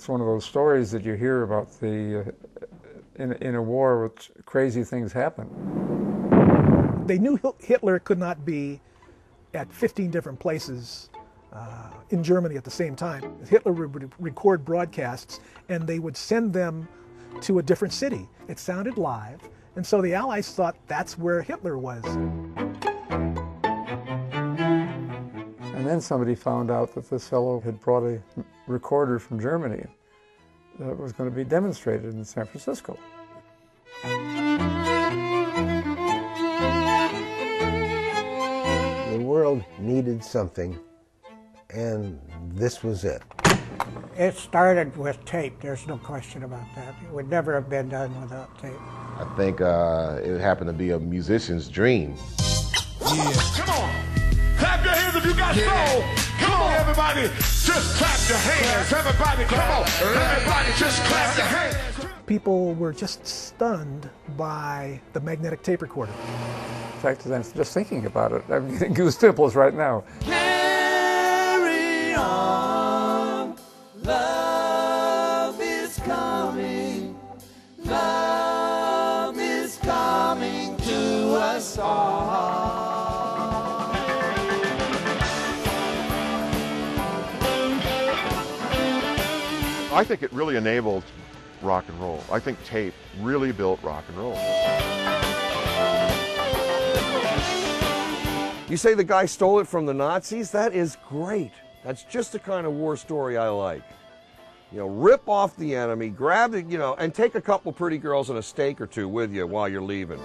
it's one of those stories that you hear about the uh, in in a war with crazy things happen. They knew Hitler could not be at 15 different places uh, in Germany at the same time. Hitler would record broadcasts and they would send them to a different city. It sounded live, and so the Allies thought that's where Hitler was. And then somebody found out that this fellow had brought a recorder from Germany that was going to be demonstrated in San Francisco. The world needed something, and this was it. It started with tape, there's no question about that. It would never have been done without tape. I think uh, it happened to be a musician's dream. Yeah. Come on. Clap your hands if you got yeah. soul. Come on, everybody. Just clap your hands. Everybody, come on. Everybody, just clap your hands. People were just stunned by the magnetic tape recorder. In fact, I'm just thinking about it. I'm getting goose pimples right now. Carry on. Love is coming. Love is coming to us all. I think it really enabled rock and roll. I think tape really built rock and roll. You say the guy stole it from the Nazis? That is great. That's just the kind of war story I like. You know, rip off the enemy, grab the, you know, and take a couple pretty girls and a steak or two with you while you're leaving.